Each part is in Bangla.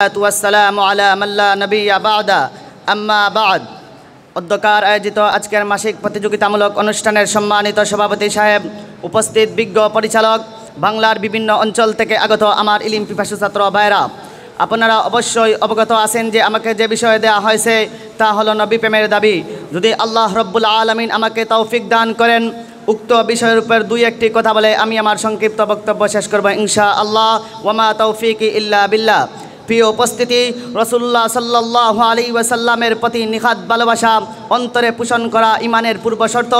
والسلام على من لا نبي بعد أما بعد অধ্যকার আয়োজিত আজকের মাসিক প্রতিযোগিতামূলক অনুষ্ঠানের সম্মানিত সভাপতি সাহেব উপস্থিত বিজ্ঞ পরিচালক বাংলার বিভিন্ন অঞ্চল থেকে আগত আমার ইলিম পিপাসু ছাত্র ভাইরা আপনারা অবশ্যই অবগত আছেন যে আমাকে যে বিষয়ে দেওয়া হয়েছে তা হলো নবী প্রেমের দাবি যদি আল্লাহ রব্বুল আলমিন আমাকে তৌফিক দান করেন উক্ত বিষয়ের উপর দুই একটি কথা বলে আমি আমার সংক্ষিপ্ত বক্তব্য শেষ করবো ইনশা আল্লাহ ওয়ামা তৌফিক ইল্লা বিল্লাহ প্রিয় উপস্থিতি রসুল্লাহ সাল্লাহ আলী ওয়াসাল্লামের প্রতি নিখাত ভালোবাসা, অন্তরে পোষণ করা ইমানের পূর্ব শর্ত।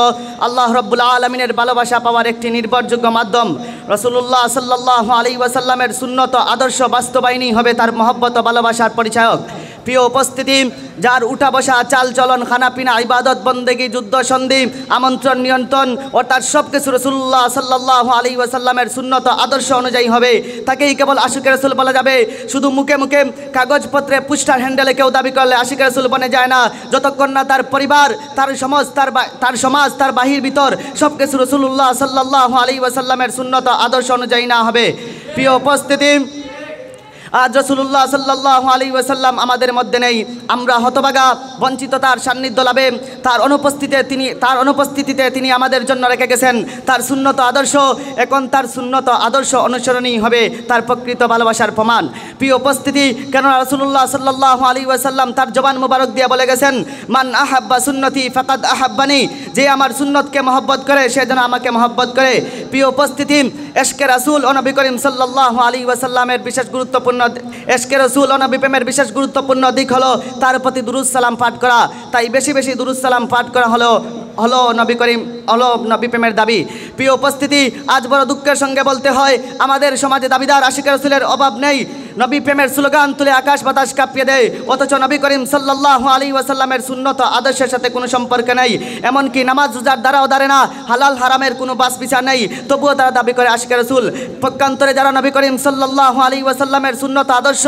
আল্লাহ রব্বুল আলমিনের ভালোবাসা পাওয়ার একটি নির্ভরযোগ্য মাধ্যম। রসুল্লাহ সাল্লাহ আলী ওয়াসাল্লামের সুন্নত আদর্শ বাস্তবায়নই হবে তার মহব্বত ভালোবাসার পরিচায়ক। প্রিয় উপস্থিতি, যার উঠা বসা চাল চলন খানাপিনা ইবাদত, বন্দেগী, যুদ্ধ, সন্ধি, আমন্ত্রণ, নিয়ন্ত্রণ অর্থাৎ সব কিছু রসুল্লাহ সাল্লাহ আলী ওয়াসাল্লামের সুন্নত আদর্শ অনুযায়ী হবে। তাকেই কেবল আশুকে রসুল বলা যাবে। শুধু মুখে মুখে কাগজপত্রে পুস্টার হ্যান্ডেলে কেউ দাবি করলে আশিক রসুল বনে যায় না। যতক্ষণ না তার পরিবার, তার সমাজ, তার তার সমাজ, তার বাহির ভিতর সব কিছু রসুল্লাহ সাল্লাহ আলী ওয়াসাল্লামের সুন্নত আদর্শ অনুযায়ী না হবে। প্রিয় উপস্থিতি আজ রসুল্লাহ সাল্লাহ আলী ওয়াসাল্লাম আমাদের মধ্যে নেই। আমরা হতবাগা, বঞ্চিত তার সান্নিধ্য লাভে, তার অনুপস্থিতিতে তিনি, তার অনুপস্থিতিতে তিনি আমাদের জন্য রেখে গেছেন। তার সুন্নত আদর্শ, এখন তার সুন্নত আদর্শ অনুসরণই হবে, তার প্রকৃত ভালোবাসার প্রমাণ। প্রিয় উপস্থিতি কেন রসুল্লাহ সাল্লাহ আলী ওয়াসাল্লাম তার জবান মুবারক দিয়ে বলে গেছেন, মান আহাব্বা সুন্নতি ফাকাদ আহাব্বানি যে আমার সুন্নতকে মহব্বত করে, সে যেন আমাকে মহব্বত করে। প্রিয় উপস্থিতি, এশকে রাসুল ও নবী করিম সাল্লাহ আলী ওয়াসাল্লামের বিশেষ গুরুত্বপূর্ণ এশকে রসুল ও নবী প্রেমের বিশেষ গুরুত্বপূর্ণ দিক হলো তার প্রতি দুরুসালাম পাঠ করা। তাই বেশি বেশি দুরুসালাম পাঠ করা হলো হলো নবী করিম, হলো নবী প্রেমের দাবি। প্রিয় উপস্থিতি, আজ বড় দুঃখের সঙ্গে বলতে হয়, আমাদের সমাজে দাবিদার আশিক রসুলের অভাব নেই। নবী প্রেমের স্লোগান তুলে আকাশ বাতাস কাঁপিয়ে দেয়। অথচ নবী করিম সাল্লাহ আলী ওয়াসাল্লামের সুন্নত, আদর্শের সাথে কোনো সম্পর্ক নেই। এমনকি নামাজ রোজার দ্বারাও দাঁড়ে না, হালাল হারামের কোনো বাস বিচার নেই। তবুও তারা দাবি করে আশিক রসুল, পক্ষান্তরে যারা নবী করিম সাল্লাহ আলী ওয়াসাল্লামের সুন্নত, আদর্শ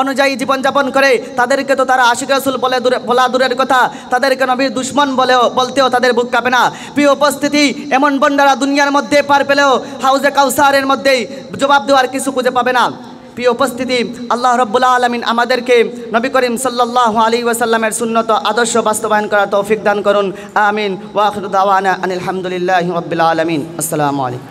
অনুযায়ী জীবনযাপন করে, তাদেরকে তো তারা আশিক রসুল বলে দূরে, বলা দূরের কথা। তাদেরকে নবীর দুশ্মন বলেও, বলতেও তাদের বুক কাঁপে না। প্রিয় উপস্থিতি, এমন বন্ডারা দুনিয়ার মধ্যে পার পেলেও হাউজে কাউসারের মধ্যেই জবাব দেওয়ার কিছু খুঁজে পাবে না। প্রিয় উপস্থিতি, আল্লাহ রব্বুল্লা আলমিন আমাদেরকে নবী করিম সাল্লাহ আলী ওয়াসাল্লামের সুন্নত, আদর্শ বাস্তবায়ন করার তৌফিক দান করুন। আমিন। ওয়াখরুদ্দাওয়ানা আনিল হামদুলিল্লাহ রব্বিল আলমিন। আসসালামু আলাইকুম।